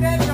Baby,